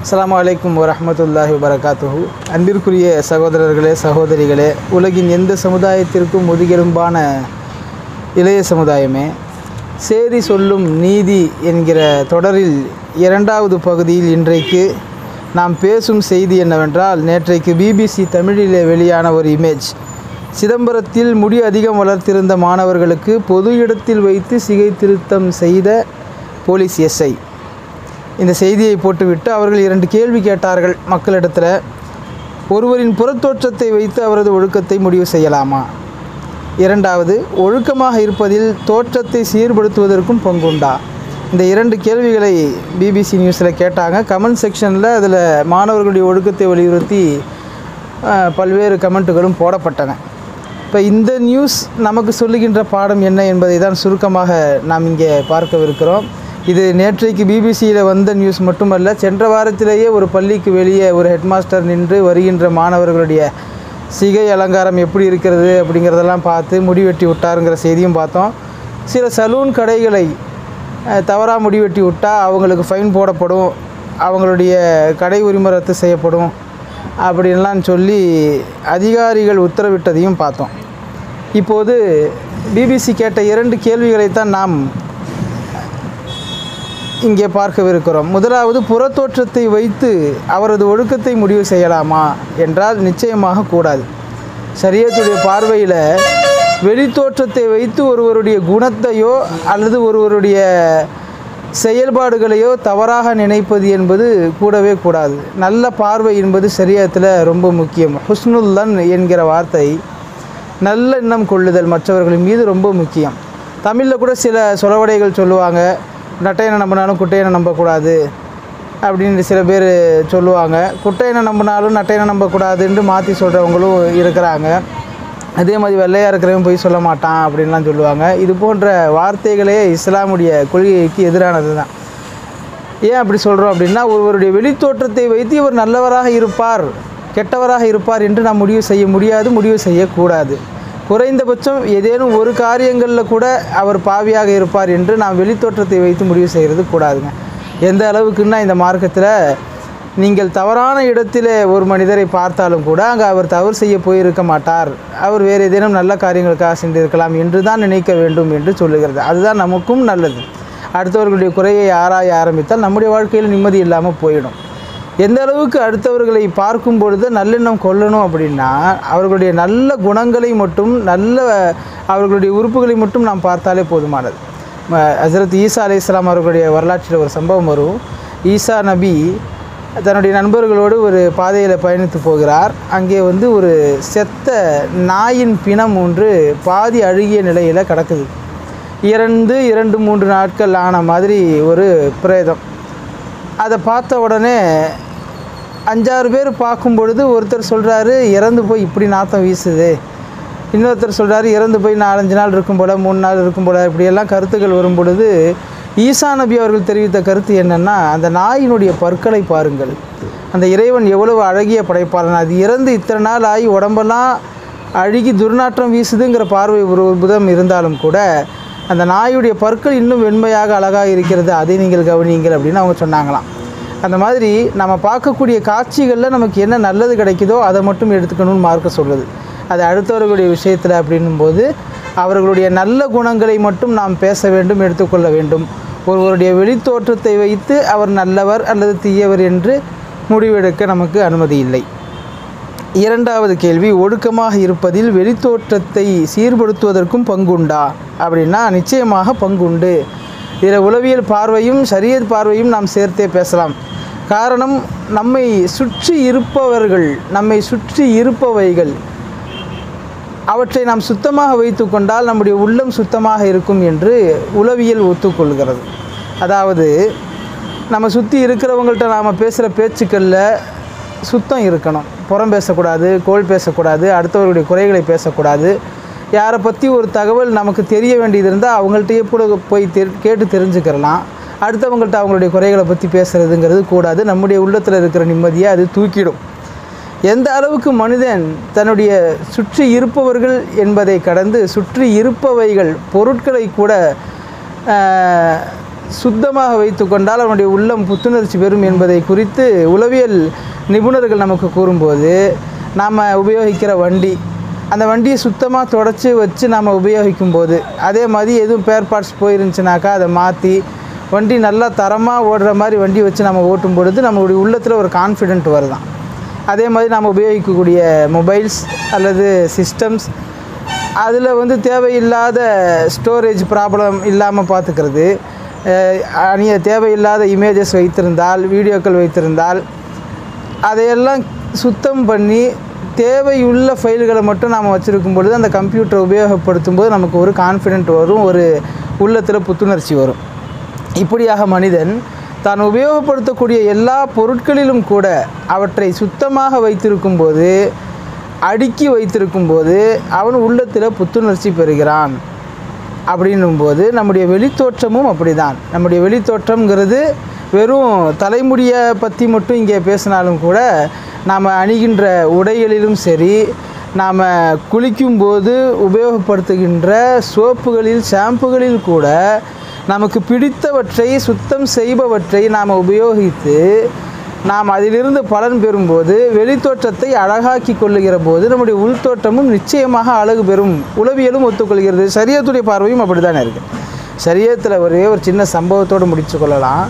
அஸ்லாம் அலைக்கும் வரமத்துல்லாஹி வரகாத்துஹு அன்பிற்குரிய சகோதரர்களே சகோதரிகளே உலகின் எந்த சமுதாயத்திற்கும் முதுகெலும்பான இளைய சமுதாயமே சேரி சொல்லும் நீதி என்கிற தொடரில் இரண்டாவது பகுதியில் இன்றைக்கு நாம் பேசும் செய்தி என்னவென்றால் நேற்றைக்கு பிபிசி தமிழிலே வெளியான ஒரு இமேஜ் சிதம்பரத்தில் முடி அதிகம் வளர்த்திருந்த மாணவர்களுக்கு பொது இடத்தில் வைத்து சிகை திருத்தம் செய்த போலீஸ் எஸ்ஐ இந்த செய்தியை போட்டுவிட்டு அவர்கள் இரண்டு கேள்வி கேட்டார்கள் மக்களிடத்தில். ஒருவரின் புறத்தோற்றத்தை வைத்து அவரது ஒழுக்கத்தை முடிவு செய்யலாமா? இரண்டாவது ஒழுக்கமாக இருப்பதில் தோற்றத்தை சீர்படுத்துவதற்கும் பங்குண்டா? இந்த இரண்டு கேள்விகளை பிபிசி நியூஸில் கேட்டாங்க. கமெண்ட் செக்ஷனில் அதில் மாணவர்களுடைய ஒழுக்கத்தை வலியுறுத்தி பல்வேறு கமெண்ட்டுகளும் போடப்பட்டன. இப்போ இந்த நியூஸ் நமக்கு சொல்லுகின்ற பாடம் என்ன என்பதை தான் சுருக்கமாக நாம் இங்கே பார்க்கவிருக்கிறோம். இது நேற்றைக்கு பிபிசியில் வந்த நியூஸ் மட்டுமல்ல சென்ற வாரத்திலேயே ஒரு பள்ளிக்கு வெளியே ஒரு ஹெட்மாஸ்டர் நின்று வருகின்ற மாணவர்களுடைய சிகை அலங்காரம் எப்படி இருக்கிறது அப்படிங்கிறதெல்லாம் பார்த்து முடி வெட்டி விட்டாருங்கிற செய்தியும் பார்த்தோம். சில சலூன் கடைகளை தவறாக முடி வெட்டி விட்டால் அவங்களுக்கு ஃபைன் போடப்படும் அவங்களுடைய கடை உரிமை ரத்து செய்யப்படும் அப்படின்லாம் சொல்லி அதிகாரிகள் உத்தரவிட்டதையும் பார்த்தோம். இப்போது பிபிசி கேட்ட இரண்டு கேள்விகளைத்தான் நாம் இங்கே பார்க்கவிருக்கிறோம். முதலாவது புறத்தோற்றத்தை வைத்து அவரது ஒழுக்கத்தை முடிவு செய்யலாமா? என்றால் நிச்சயமாக கூடாது. சரியத்துடைய பார்வையில் வெளித்தோற்றத்தை வைத்து ஒருவருடைய குணத்தையோ அல்லது ஒருவருடைய செயல்பாடுகளையோ தவறாக நினைப்பது என்பது கூடவே கூடாது. நல்ல பார்வை என்பது சரியத்தில் ரொம்ப முக்கியம். ஹுஸ்னுல்லன் என்கிற வார்த்தை நல்ல எண்ணம் கொள்ளுதல் மற்றவர்களின் மீது ரொம்ப முக்கியம். தமிழில் கூட சில சொலவடைகள் சொல்லுவாங்க. நட்டையனை நம்பினாலும் குட்டையனை நம்பக்கூடாது அப்படின்னு சில பேர் சொல்லுவாங்க. குட்டையனை நம்பினாலும் நட்டையனை நம்பக்கூடாதுன்னு மாற்றி சொல்கிறவங்களும் இருக்கிறாங்க. அதே மாதிரி வெள்ளையாக இருக்கிறவன் போய் சொல்ல மாட்டான் அப்படின்லாம் சொல்லுவாங்க. இது போன்ற வார்த்தைகளே இஸ்லாமுடைய கொள்கைக்கு எதிரானது தான் ஏன் அப்படி சொல்கிறோம் அப்படின்னா ஒருவருடைய வெளித்தோற்றத்தை வைத்து இவர் நல்லவராக இருப்பார் கெட்டவராக இருப்பார் என்று நாம் முடிவு செய்ய முடியாது முடிவு செய்யக்கூடாது. குறைந்தபட்சம் ஏதேனும் ஒரு காரியங்களில் கூட அவர் பாவியாக இருப்பார் என்று நாம் வெளித்தோற்றத்தை வைத்து முடிவு செய்கிறது கூடாதுங்க. எந்த அளவுக்குன்னா இந்த மார்க்கத்தில் நீங்கள் தவறான இடத்தில் ஒரு மனிதரை பார்த்தாலும் கூட அங்கே அவர் தவறு செய்ய போயிருக்க மாட்டார். அவர் வேறு ஏதேனும் நல்ல காரியங்களுக்காக சென்றிருக்கலாம் என்று தான் நினைக்க வேண்டும் என்று சொல்லுகிறது. அதுதான் நமக்கும் நல்லது. அடுத்தவர்களுடைய குறையை ஆராய ஆரம்பித்தால் நம்முடைய வாழ்க்கையில் நிம்மதி இல்லாமல் போயிடும். எந்த அளவுக்கு அடுத்தவர்களை பார்க்கும் பொழுது நல்லெண்ணம் கொள்ளணும் அப்படின்னா அவர்களுடைய நல்ல குணங்களை மட்டும் நல்ல அவர்களுடைய உறுப்புகளை மட்டும் நாம் பார்த்தாலே போதுமானது. ம- ஹசரத் ஈசா அலி இஸ்லாம் அவர்களுடைய வரலாற்றில் ஒரு சம்பவம் வரும். ஈசா நபி தன்னுடைய நண்பர்களோடு ஒரு பாதையில் பயணித்து போகிறார். அங்கே வந்து ஒரு செத்த நாயின் பிணம் ஒன்று பாதி அழுகிய நிலையில் கிடக்குது. இரண்டு இரண்டு மூன்று நாட்கள் ஆன மாதிரி ஒரு பிரேதம். அதை பார்த்த உடனே அஞ்சாறு பேர் பார்க்கும் பொழுது ஒருத்தர் சொல்கிறாரு இறந்து போய் இப்படி நாத்தம் வீசுது. இன்னொருத்தர் சொல்கிறாரு இறந்து போய் நாலஞ்சு நாள் இருக்கும் போல மூணு நாள் இருக்கும் போல. இப்படியெல்லாம் கருத்துக்கள் வரும் பொழுது ஈசா நபி அவர்கள் தெரிவித்த கருத்து என்னென்னா அந்த நாயினுடைய பற்களை பாருங்கள். அந்த இறைவன் எவ்வளவு அழகிய படைப்பாளன். அது இறந்து இத்தனை நாள் ஆகி உடம்பெல்லாம் அழுகி துர்நாற்றம் வீசுதுங்கிற பார்வை ஒரு புதம் இருந்தாலும் கூட அந்த நாயுடைய பற்கள் இன்னும் வெண்மையாக அழகாக இருக்கிறது. அதை நீங்கள் கவனியுங்கள் அப்படின்னு அவங்க சொன்னாங்களாம். அந்த மாதிரி நம்ம பார்க்கக்கூடிய காட்சிகளில் நமக்கு என்ன நல்லது கிடைக்குதோ அதை மட்டும் எடுத்துக்கணும்னு மார்க்க சொல்லுது. அது அடுத்தவர்களுடைய விஷயத்தில் அப்படின்னும்போது அவர்களுடைய நல்ல குணங்களை மட்டும் நாம் பேச வேண்டும் எடுத்துக்கொள்ள வேண்டும். ஒருவருடைய வெளித்தோற்றத்தை வைத்து அவர் நல்லவர் அல்லது தீயவர் என்று முடிவெடுக்க நமக்கு அனுமதி இல்லை. இரண்டாவது கேள்வி ஒழுக்கமாக இருப்பதில் வெளித்தோற்றத்தை சீர்படுத்துவதற்கும் பங்குண்டா? அப்படின்னா நிச்சயமாக பங்குண்டு. இதில் உளவியல் பார்வையும் சரியத் பார்வையும் நாம் சேர்த்தே பேசலாம். காரணம் நம்மை சுற்றி இருப்பவர்கள் நம்மை சுற்றி இருப்பவைகள் அவற்றை நாம் சுத்தமாக வைத்து கொண்டால் நம்முடைய உள்ளம் சுத்தமாக இருக்கும் என்று உளவியல் ஒத்துக்கொள்கிறது. அதாவது நம்ம சுற்றி இருக்கிறவங்கள்ட்ட நாம் பேசுகிற பேச்சுக்களில் சுத்தம் இருக்கணும். புறம் பேசக்கூடாது கோல் பேசக்கூடாது அடுத்தவர்களுடைய குறைகளை பேசக்கூடாது. யாரை பற்றி ஒரு தகவல் நமக்கு தெரிய வேண்டியது இருந்தால் அவங்கள்ட்டயே கூட போய் தெரி கேட்டு தெரிஞ்சுக்கிறலாம். அடுத்தவங்கள்ட்ட அவங்களுடைய குறைகளை பற்றி பேசுகிறதுங்கிறது கூடாது. நம்முடைய உள்ளத்தில் இருக்கிற நிம்மதியை அது தூக்கிடும். எந்த அளவுக்கு மனிதன் தன்னுடைய சுற்றி இருப்பவர்கள் என்பதை கடந்து சுற்றி இருப்பவைகள் பொருட்களை கூட சுத்தமாக வைத்து கொண்டால் அவனுடைய உள்ளம் புத்துணர்ச்சி பெறும் என்பதை குறித்து உளவியல் நிபுணர்கள் நமக்கு கூறும்போது நாம் உபயோகிக்கிற வண்டி அந்த வண்டியை சுத்தமாக தொடச்சி வச்சு நாம் உபயோகிக்கும் போது அதே மாதிரி எதுவும் பேர் பார்ட்ஸ் போயிருந்துச்சுனாக்கா அதை மாற்றி வண்டி நல்லா தரமாக ஓடுற மாதிரி வண்டி வச்சு நம்ம ஓட்டும் பொழுது நம்மளுடைய உள்ளத்தில் ஒரு கான்ஃபிடென்ட் வருதான். அதே மாதிரி நாம் உபயோகிக்கக்கூடிய மொபைல்ஸ் அல்லது சிஸ்டம்ஸ் அதில் வந்து தேவையில்லாத ஸ்டோரேஜ் ப்ராப்ளம் இல்லாமல் பார்த்துக்கிறது அணிய தேவையில்லாத இமேஜஸ் வைத்திருந்தால் வீடியோக்கள் வைத்திருந்தால் அதையெல்லாம் சுத்தம் பண்ணி தேவையுள்ள ஃபைல்களை மட்டும் நாம் வச்சுருக்கும் பொழுது அந்த கம்ப்யூட்டரை உபயோகப்படுத்தும் போது நமக்கு ஒரு கான்ஃபிடென்ட் வரும் ஒரு உள்ளத்தில் புத்துணர்ச்சி வரும். இப்படியாக மனிதன் தான் உபயோகப்படுத்தக்கூடிய எல்லா பொருட்களிலும் கூட அவற்றை சுத்தமாக வைத்திருக்கும் போது அடுக்கி வைத்திருக்கும் போது அவன் உள்ளத்தில் புத்துணர்ச்சி பெறுகிறான். அப்படின்னும்போது நம்முடைய வெளித்தோற்றமும் அப்படிதான். நம்முடைய வெளித்தோற்றம்ங்கிறது வெறும் தலைமுடியை பற்றி மட்டும் இங்கே பேசினாலும் கூட நாம் அணிகின்ற உடைகளிலும் சரி நாம் குளிக்கும்போது உபயோகப்படுத்துகின்ற சோப்புகளில் ஷாம்புகளில் கூட நமக்கு பிடித்தவற்றை சுத்தம் செய்பவற்றை நாம் உபயோகித்து நாம் அதிலிருந்து பலன் பெறும்போது வெளித்தோற்றத்தை அழகாக்கி கொள்ளுகிற போது நம்முடைய உள்தோற்றமும் நிச்சயமாக அழகு பெறும் உளவியலும் ஒத்துக்கொள்கிறது. சரியத்துடைய பார்வையும் அப்படி தானே இருக்குது சரியத்தில் ஒரே ஒரு சின்ன சம்பவத்தோடு முடித்து கொள்ளலாம்.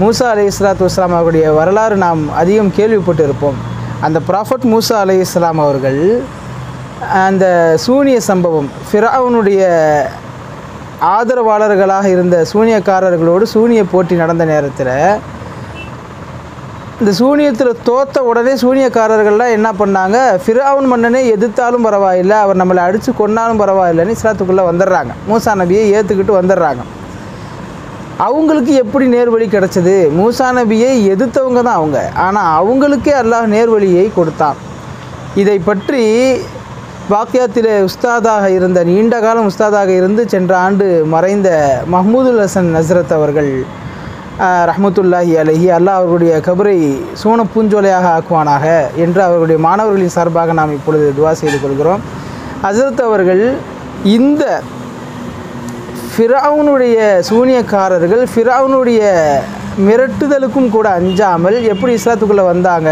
மூசா அலி இஸ்லாத்து இஸ்லாம் அவருடைய வரலாறு நாம் அதிகம் கேள்விப்பட்டு இருப்போம் அந்த ப்ராஃபட் மூசா அலி இஸ்லாம் அவர்கள் அந்த சூனிய சம்பவம் ஃபிராவுனுடைய ஆதரவாளர்களாக இருந்த சூனியக்காரர்களோடு சூனிய போட்டி நடந்த நேரத்தில் இந்த சூனியத்தில் தோத்த உடனே சூனியக்காரர்கள்லாம் என்ன பண்ணாங்க? ஃபிராவுன் மன்னனே எதிர்த்தாலும் பரவாயில்லை அவர் நம்மளை அடித்து கொன்னாலும் பரவாயில்லைன்னு இஸ்லாத்துக்குள்ளே வந்துடுறாங்க. மூசா நபியை ஏற்றுக்கிட்டு வந்துடுறாங்க. அவங்களுக்கு எப்படி நேர்வழி கிடைச்சது? மூசா நபியை எதிர்த்தவங்க தான் அவங்க. ஆனால் அவங்களுக்கே அல்லாஹ் நேர்வழியை கொடுத்தான். இதை பற்றி வாக்கியத்தில் உஸ்தாதாக இருந்த நீண்ட காலம் உஸ்தாதாக இருந்து சென்ற ஆண்டு மறைந்த மஹமூதுல் ஹசன் நஸ்ரத் அவர்கள் ரஹமத்துல்லாஹி அலஹி அல்லாஹ் அவர்களுடைய கபரை சூன பூஞ்சோலையாக ஆக்குவானாக என்று அவர்களுடைய மாணவர்களின் சார்பாக நாம் இப்பொழுது துவா செய்து கொள்கிறோம். ஹசரத் அவர்கள் இந்த ஃபிராவுனுடைய சூனியக்காரர்கள் ஃபிராவுனுடைய மிரட்டுதலுக்கும் கூட அஞ்சாமல் எப்படி இஸ்லாத்துக்குள்ளே வந்தாங்க?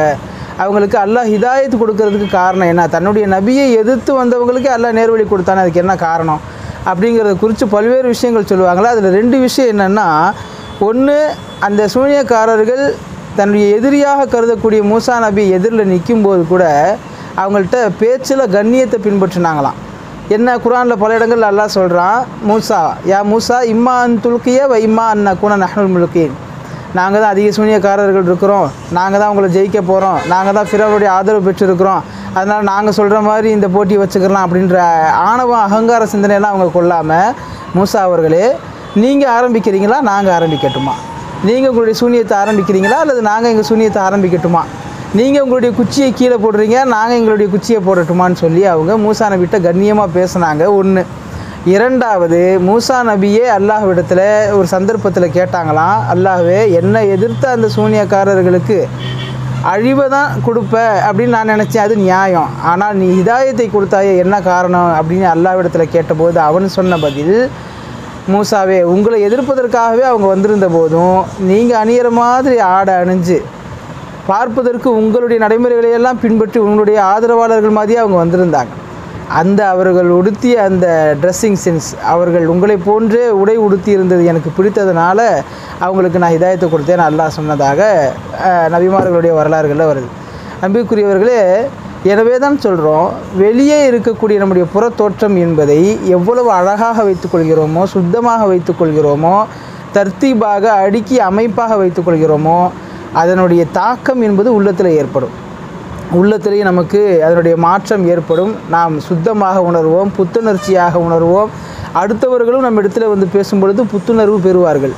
அவங்களுக்கு அல்லாஹ் ஹிதாயத்து கொடுக்கறதுக்கு காரணம் என்ன? தன்னுடைய நபியை எதிர்த்து வந்தவங்களுக்கு அல்லாஹ் நேர்வழி கொடுத்தானே அதுக்கு என்ன காரணம்? அப்படிங்கிறத குறித்து பல்வேறு விஷயங்கள் சொல்லுவாங்களா? அதில் ரெண்டு விஷயம் என்னென்னா ஒன்று அந்த சூனியக்காரர்கள் தன்னுடைய எதிரியாக கருதக்கூடிய மூசா நபி எதிரில் நிற்கும்போது கூட அவங்கள்ட்ட பேச்சில் கண்ணியத்தை பின்பற்றினாங்களாம். என்ன குரானில் பல இடங்கள் அல்லாஹ் சொல்கிறான் மூசா யா மூசா இம்மா அன் துல்கிய வ இம்மா அன் குண நஹனுல் முல்கீன். நாங்கள் தான் அதிக சூனியக்காரர்கள் இருக்கிறோம். நாங்கள் தான் உங்களை ஜெயிக்க போகிறோம் நாங்கள் தான் ஃபிரவருடைய ஆதரவு பெற்றிருக்கிறோம். அதனால் நாங்கள் சொல்கிற மாதிரி இந்த போட்டி வச்சுக்கலாம் அப்படின்ற ஆணவம் அகங்கார சிந்தனையெல்லாம் அவங்க கொள்ளாமல் மூசா அவர்களே நீங்கள் ஆரம்பிக்கிறீங்களா? நாங்கள் ஆரம்பிக்கட்டுமா? நீங்கள் உங்களுடைய சூனியத்தை ஆரம்பிக்கிறீங்களா? அல்லது நாங்கள் எங்கள் சூனியத்தை ஆரம்பிக்கட்டுமா? நீங்கள் உங்களுடைய குச்சியை கீழே போடுறீங்க நாங்கள் எங்களுடைய குச்சியை போடட்டுமான்னு சொல்லி அவங்க மூசா நபிட்ட கண்ணியமாக பேசுனாங்க. ஒன்று இரண்டாவது மூசா நபியே அல்லாஹ்விடத்தில் ஒரு சந்தர்ப்பத்தில் கேட்டாங்களாம் அல்லாஹ்வே என்னை எதிர்த்த அந்த சூனியக்காரர்களுக்கு அழிவை தான் கொடுப்ப அப்படின்னு நான் நினச்சேன். அது நியாயம். ஆனால் நீ இதாயத்தை கொடுத்தாயே என்ன காரணம் அப்படின்னு அல்லாவிடத்தில் கேட்டபோது அவன் சொன்ன பதில் மூசாவே உங்களை எதிர்ப்பதற்காகவே அவங்க வந்திருந்த போதும் நீங்கள் அணியிற மாதிரி ஆடை அணிஞ்சு பார்ப்பதற்கு உங்களுடைய நடைமுறைகளை எல்லாம் பின்பற்றி உங்களுடைய ஆதரவாளர்கள் மாதிரியே அவங்க வந்திருந்தாங்க. அந்த அவர்கள் உடுத்திய அந்த ட்ரெஸ்ஸிங் சென்ஸ் அவர்கள் உங்களை போன்றே உடை உடுத்தி இருந்தது எனக்கு பிடித்ததுனால அவங்களுக்கு நான் இதாயத்தை கொடுத்தேன். நல்லா சொன்னதாக நபிமார்களுடைய வரலாறுகளில் வருது. நம்பிக்குரியவர்களே எனவே தான் சொல்கிறோம் வெளியே இருக்கக்கூடிய நம்முடைய புறத்தோற்றம் என்பதை எவ்வளவு அழகாக வைத்துக்கொள்கிறோமோ சுத்தமாக வைத்துக்கொள்கிறோமோ தர்த்தீபாக அடுக்கி அமைப்பாக வைத்துக்கொள்கிறோமோ அதனுடைய தாக்கம் என்பது உள்ளத்தில் ஏற்படும். உள்ளத்திலேயே நமக்கு அதனுடைய மாற்றம் ஏற்படும். நாம் சுத்தமாக உணர்வோம் புத்துணர்ச்சியாக உணர்வோம். அடுத்தவர்களும் நம்ம இடத்துல வந்து பேசும்பொழுது புத்துணர்வு பெறுவார்கள்.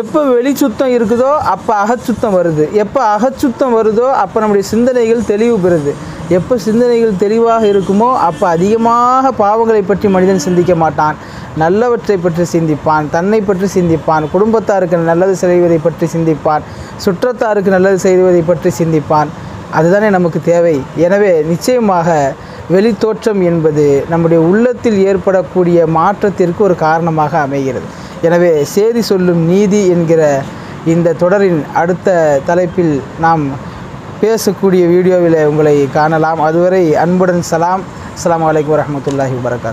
எப்போ வெளிச்சுத்தம் இருக்குதோ அப்போ அகச்சுத்தம் வருது. எப்போ அகச்சுத்தம் வருதோ அப்போ நம்முடைய சிந்தனைகள் தெளிவு பெறுது. எப்போ சிந்தனைகள் தெளிவாக இருக்குமோ அப்போ அதிகமாக பாவங்களை பற்றி மனிதன் சிந்திக்க மாட்டான். நல்லவற்றை பற்றி சிந்திப்பான் தன்னை பற்றி சிந்திப்பான் குடும்பத்தாருக்கு நல்லது செய்வதை பற்றி சிந்திப்பான் சுற்றத்தாருக்கு நல்லது செய்வதை பற்றி சிந்திப்பான். அதுதானே நமக்கு தேவை. எனவே நிச்சயமாக வெளித்தோற்றம் என்பது நம்முடைய உள்ளத்தில் ஏற்படக்கூடிய மாற்றத்திற்கு ஒரு காரணமாக அமைகிறது. எனவே சேதி சொல்லும் நீதி என்கிற இந்த தொடரின் அடுத்த தலைப்பில் நாம் பேசக்கூடிய வீடியோவில் உங்களை காணலாம். அதுவரை அன்புடன் சலாம். அஸ்ஸலாமு வலைக்கம் வரமத்துல்லாஹி வரகாத்